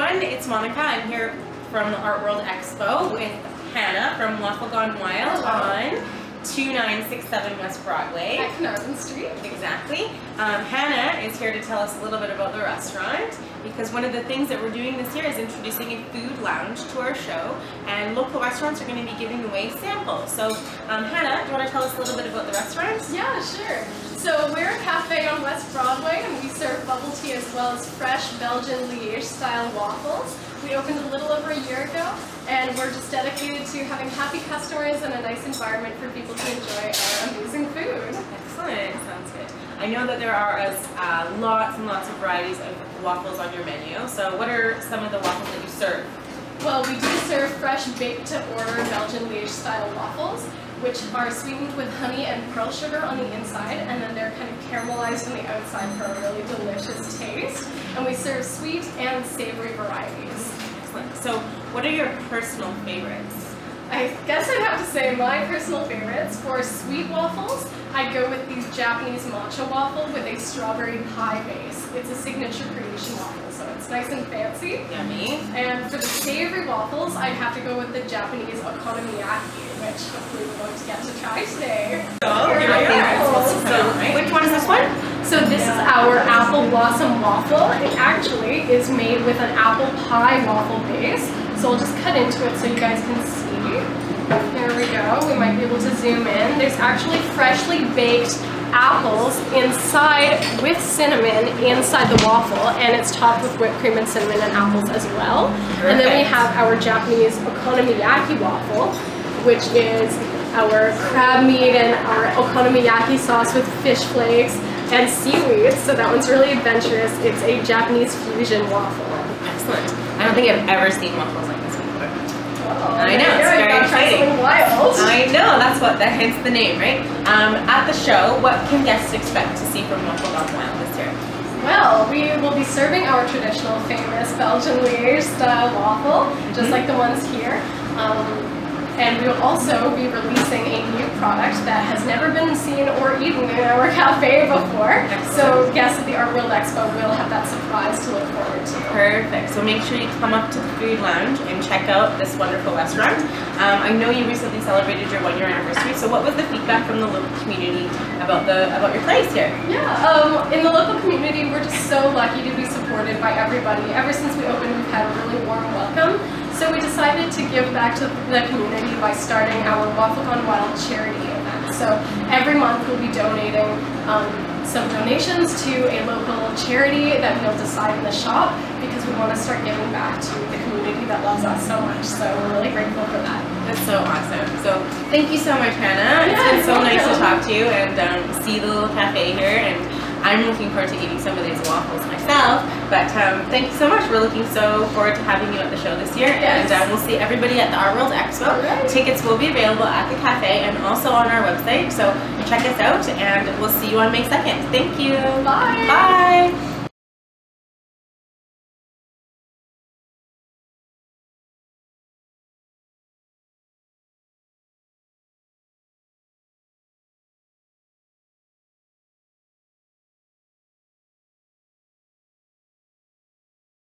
everyone, it's Monika. I'm here from the Art World Expo with Hannah from Waffle Gone Wild oh. on 2967 West Broadway. At Carnarvon Street. Exactly. Um, Hannah is here to tell us a little bit about the restaurant because one of the things that we're doing this year is introducing a food lounge to our show and local restaurants are going to be giving away samples. So um, Hannah, do you want to tell us a little bit about the restaurant? Yeah, sure. So we're a cafe on West Broadway and we serve bubble tea as well as fresh Belgian Liège style waffles. We opened a little over a year ago and we're just dedicated to having happy customers and a nice environment for people to enjoy our amazing food. Excellent, sounds good. I know that there are uh, lots and lots of varieties of waffles on your menu. So what are some of the waffles that you serve? Well, we do serve fresh baked to order Belgian Liège style waffles which are sweetened with honey and pearl sugar on the inside, and then they're kind of caramelized on the outside for a really delicious taste. And we serve sweet and savory varieties. Excellent. So what are your personal favorites? I guess I'd have to say my personal favorites for sweet waffles, I'd go with these Japanese matcha waffle with a strawberry pie base. It's a signature creation waffle, so it's nice and fancy. Yummy. And for the savory waffles, I'd have to go with the Japanese okonomiyaki which hopefully we're going to get to try today. Oh, so, which one is this one? So this is our apple blossom waffle. It actually is made with an apple pie waffle base. So I'll just cut into it so you guys can see. There we go. We might be able to zoom in. There's actually freshly baked apples inside with cinnamon inside the waffle and it's topped with whipped cream and cinnamon and apples as well. Perfect. And then we have our Japanese okonomiyaki waffle which is our crab meat and our okonomiyaki sauce with fish flakes and seaweed. So that one's really adventurous. It's a Japanese fusion waffle. Excellent. I don't think I've ever seen waffles like this before. Oh, I know, it's very exciting. Wild. I know, that's what, that hence the name, right? Um, at the show, what can guests expect to see from Waffle Gone Wild this year? Well, we will be serving our traditional famous Belgian Liège style waffle, just mm -hmm. like the ones here. Um, and we will also be releasing a new product that has never been seen or eaten in our cafe before. Excellent. So guests at the Art World Expo will have that surprise to look forward to. Perfect. So make sure you come up to the food lounge and check out this wonderful restaurant. Um, I know you recently celebrated your one year anniversary. So what was the feedback from the local community about the about your place here? Yeah, um, in the local community, we're just so lucky to be supported by everybody. Ever since we opened, we've had a really warm welcome. So we decided to give back to the community by starting our Waffle Gone Wild charity event. So every month we'll be donating um, some donations to a local charity that we'll decide in the shop because we want to start giving back to the community that loves us so much. So we're really grateful for that. That's so awesome. So thank you so much, Hannah. Yeah, it's been so nice to talk to you and um, see the little cafe here. And I'm looking forward to eating some of these waffles myself. But um, thank you so much. We're looking so forward to having you at the show this year. Yes. And um, we'll see everybody at the Art World Expo. Right. Tickets will be available at the cafe and also on our website. So check us out and we'll see you on May 2nd. Thank you. Bye. Bye.